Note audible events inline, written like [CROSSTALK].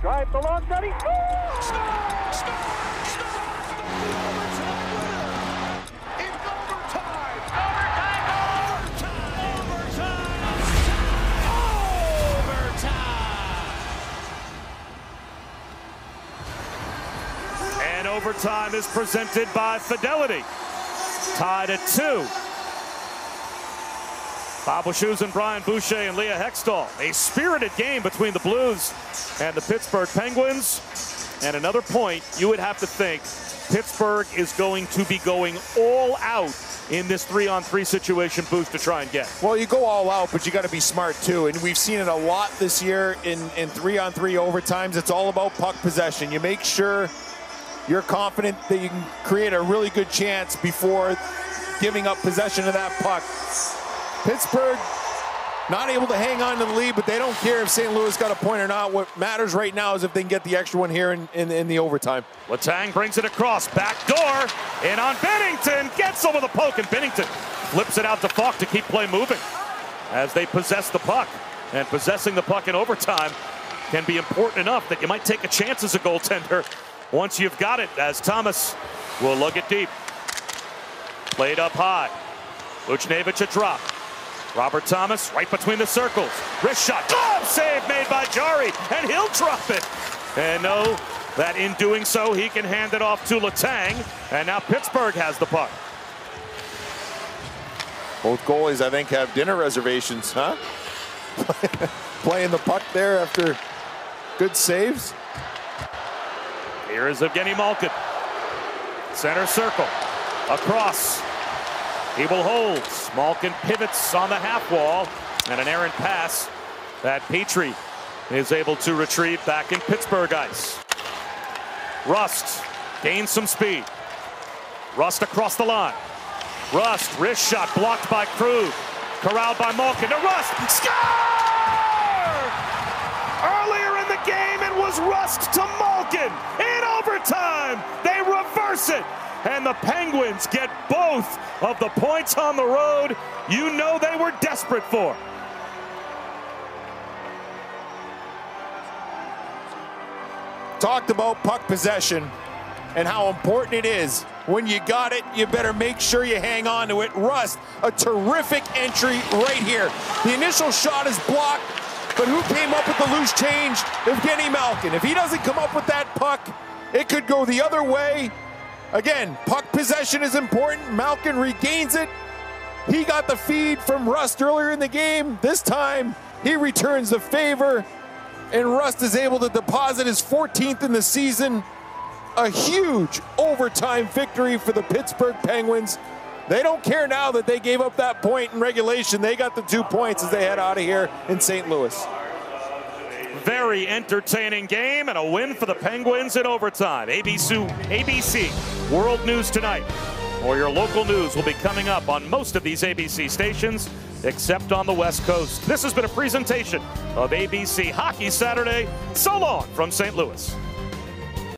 Drive the long shot. He And overtime is presented by Fidelity. Tied at two. Bob Wischusen and Brian Boucher and Leah Hextall. A spirited game between the Blues and the Pittsburgh Penguins. And another point, you would have to think Pittsburgh is going to be going all out in this three-on-three situation boost to try and get. Well, you go all out, but you got to be smart too. And we've seen it a lot this year in, in three-on-three overtimes. It's all about puck possession. You make sure you're confident that you can create a really good chance before giving up possession of that puck. Pittsburgh not able to hang on to the lead, but they don't care if St. Louis got a point or not. What matters right now is if they can get the extra one here in, in, in the overtime. Letang brings it across, back door, in on Binnington, gets over the poke, and Binnington flips it out to Faulk to keep play moving as they possess the puck. And possessing the puck in overtime can be important enough that you might take a chance as a goaltender once you've got it, as Thomas will lug it deep. Played up high. Buchnevich a drop. Robert Thomas right between the circles. Wrist shot. Glove save made by Jarry, and he'll drop it. And know that in doing so, he can hand it off to Letang. And now Pittsburgh has the puck. Both goalies, I think, have dinner reservations, huh? [LAUGHS] Playing the puck there after good saves. Here is Evgeni Malkin. Center circle. Across. He will hold. Malkin pivots on the half wall. And an errant pass that Petry is able to retrieve back in Pittsburgh ice. Rust gains some speed. Rust across the line. Rust, wrist shot blocked by Krug. Corralled by Malkin to Rust. Score! Earlier in the game, it was Rust to Malkin. In overtime, they reverse it. And the Penguins get both of the points on the road you know they were desperate for. Talked about puck possession and how important it is. When you got it, you better make sure you hang on to it. Rust, a terrific entry right here. The initial shot is blocked, but who came up with the loose change? Evgeni Malkin. If he doesn't come up with that puck, it could go the other way. Again, puck possession is important. Malkin regains it. He got the feed from Rust earlier in the game. This time, he returns the favor, and Rust is able to deposit his 14th in the season. A huge overtime victory for the Pittsburgh Penguins. They don't care now that they gave up that point in regulation. They got the two points as they head out of here in St. Louis. Very entertaining game and a win for the Penguins in overtime. ABC, ABC World News Tonight or your local news will be coming up on most of these ABC stations except on the West Coast. This has been a presentation of ABC Hockey Saturday. So long from St. Louis.